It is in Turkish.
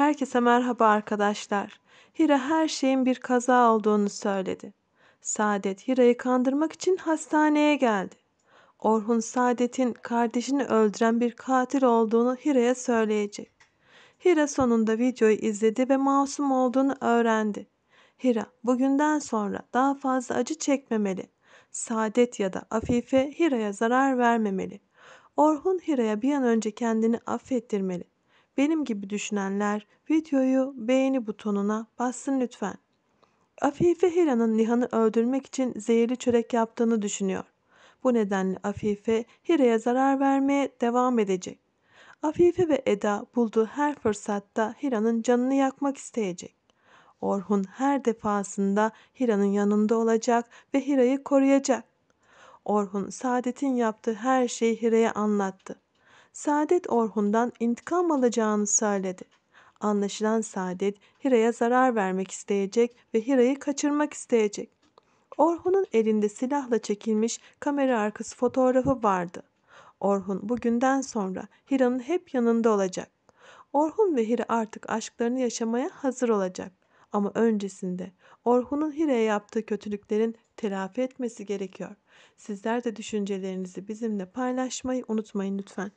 Herkese merhaba arkadaşlar. Hira her şeyin bir kaza olduğunu söyledi. Saadet Hira'yı kandırmak için hastaneye geldi. Orhun Saadet'in kardeşini öldüren bir katil olduğunu Hira'ya söyleyecek. Hira sonunda videoyu izledi ve masum olduğunu öğrendi. Hira bugünden sonra daha fazla acı çekmemeli. Saadet ya da Afife Hira'ya zarar vermemeli. Orhun Hira'ya bir an önce kendini affettirmeli. Benim gibi düşünenler videoyu beğeni butonuna bassın lütfen. Afife Hira'nın Nihan'ı öldürmek için zehirli çörek yaptığını düşünüyor. Bu nedenle Afife Hira'ya zarar vermeye devam edecek. Afife ve Eda bulduğu her fırsatta Hira'nın canını yakmak isteyecek. Orhun her defasında Hira'nın yanında olacak ve Hira'yı koruyacak. Orhun Saadet'in yaptığı her şeyi Hira'ya anlattı. Saadet Orhun'dan intikam alacağını söyledi. Anlaşılan Saadet Hira'ya zarar vermek isteyecek ve Hira'yı kaçırmak isteyecek. Orhun'un elinde silahla çekilmiş kamera arkası fotoğrafı vardı. Orhun bugünden sonra Hira'nın hep yanında olacak. Orhun ve Hira artık aşklarını yaşamaya hazır olacak. Ama öncesinde Orhun'un Hira'ya yaptığı kötülüklerin telafi etmesi gerekiyor. Sizler de düşüncelerinizi bizimle paylaşmayı unutmayın lütfen.